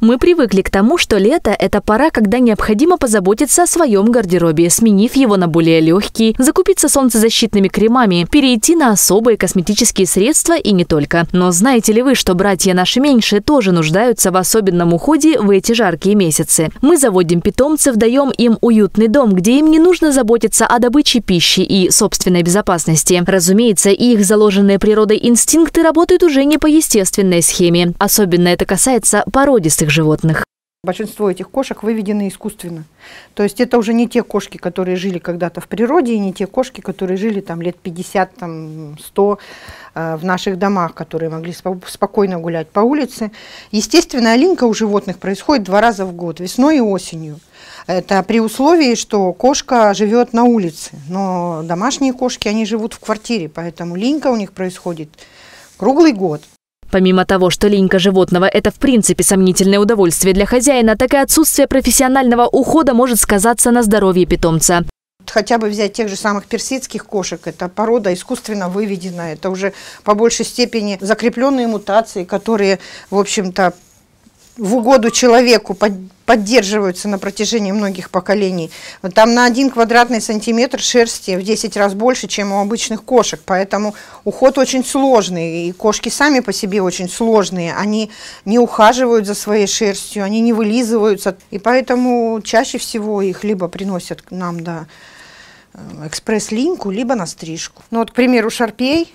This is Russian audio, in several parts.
Мы привыкли к тому, что лето – это пора, когда необходимо позаботиться о своем гардеробе, сменив его на более легкий, закупиться солнцезащитными кремами, перейти на особые косметические средства и не только. Но знаете ли вы, что братья наши меньшие тоже нуждаются в особенном уходе в эти жаркие месяцы? Мы заводим питомцев, даем им уютный дом, где им не нужно заботиться о добыче пищи и собственной безопасности. Разумеется, их заложенные природой инстинкты работают уже не по естественной схеме. Особенно это касается породистых этих животных. Большинство этих кошек выведены искусственно. То есть это уже не те кошки, которые жили когда-то в природе, и не те кошки, которые жили там лет 50, там, 100 э, в наших домах, которые могли спокойно гулять по улице. Естественная линька у животных происходит два раза в год, весной и осенью. Это при условии, что кошка живет на улице. Но домашние кошки, они живут в квартире, поэтому линька у них происходит круглый год. Помимо того, что линька животного – это в принципе сомнительное удовольствие для хозяина, так и отсутствие профессионального ухода может сказаться на здоровье питомца. Хотя бы взять тех же самых персидских кошек, это порода искусственно выведена, это уже по большей степени закрепленные мутации, которые, в общем-то, в угоду человеку поддерживаются на протяжении многих поколений. Там на один квадратный сантиметр шерсти в 10 раз больше, чем у обычных кошек, поэтому уход очень сложный, и кошки сами по себе очень сложные, они не ухаживают за своей шерстью, они не вылизываются, и поэтому чаще всего их либо приносят к нам, да, экспресс-линьку, либо на стрижку. Ну вот, к примеру, шарпей,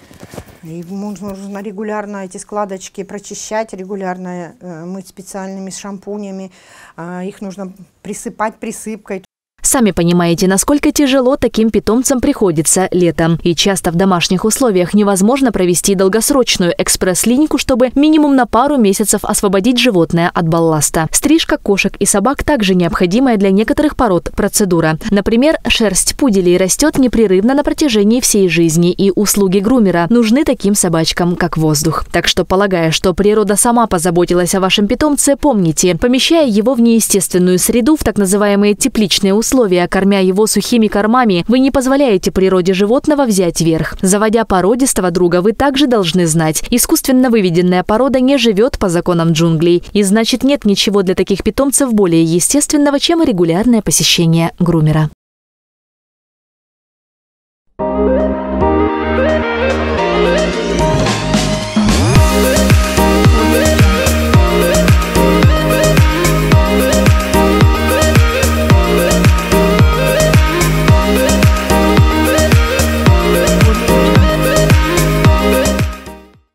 и нужно регулярно эти складочки прочищать, регулярно э, мыть специальными шампунями. Э, их нужно присыпать присыпкой. Сами понимаете, насколько тяжело таким питомцам приходится летом. И часто в домашних условиях невозможно провести долгосрочную экспресс-линейку, чтобы минимум на пару месяцев освободить животное от балласта. Стрижка кошек и собак также необходимая для некоторых пород процедура. Например, шерсть пуделей растет непрерывно на протяжении всей жизни, и услуги грумера нужны таким собачкам, как воздух. Так что, полагая, что природа сама позаботилась о вашем питомце, помните, помещая его в неестественную среду, в так называемые тепличные условия, условия, кормя его сухими кормами, вы не позволяете природе животного взять верх. Заводя породистого друга, вы также должны знать, искусственно выведенная порода не живет по законам джунглей, и значит нет ничего для таких питомцев более естественного, чем регулярное посещение грумера.